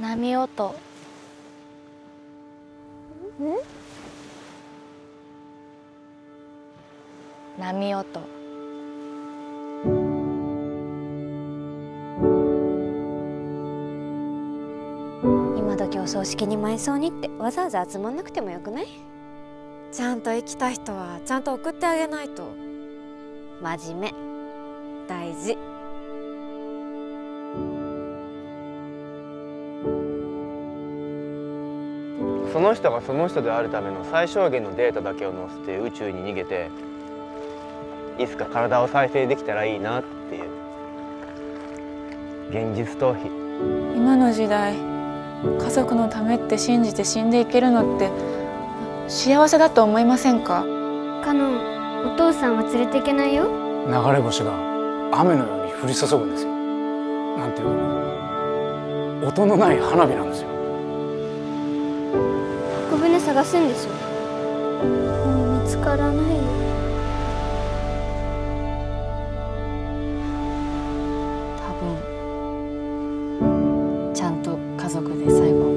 波音。波音。今時お葬式に埋葬にってわざわざ集まんなくてもよくない？ちゃんと生きた人はちゃんと送ってあげないと。真面目。大事。その人がその人であるための最小限のデータだけを載せて宇宙に逃げていつか体を再生できたらいいなっていう。現実逃避。今の時代家族のためって信じて死んでいけるのって幸せだと思いませんか？カノンお父さんは連れていけないよ。流れ星が雨のように降り注ぐんですよ。なんていうか音のない花火なんですよ探すんでしょ。もう見つからないよ。多分。ちゃんと家族で最後。